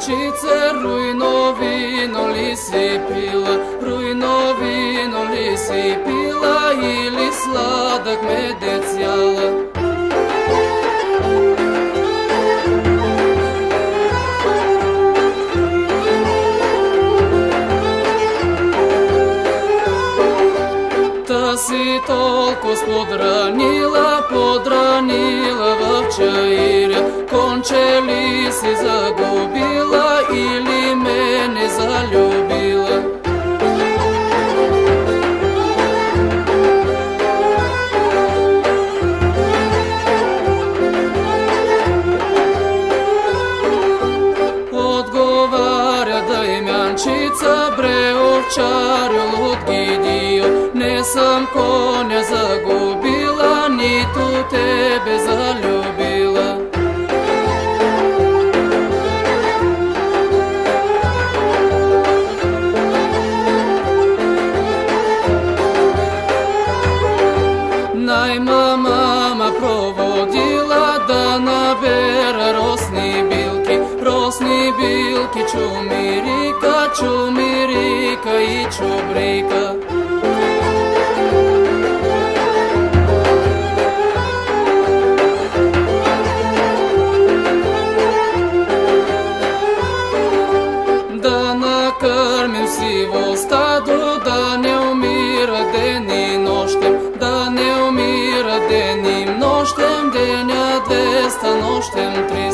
Момчице, руйно вино ли си пила, руйно вино ли си пила? Или сладък медец яла? Та си толку сподранила, подранила во чаиря, li si zagubila ili mene zaljubila. Odgovara da im Jančica bre ovčarju lutki dio Ne sam konja проводила да набера росни билки, росни билки, чумирика, чумирика и чубрика. Да накормим всего стаду, да не умира день и ночь, да не умира день стану штем три.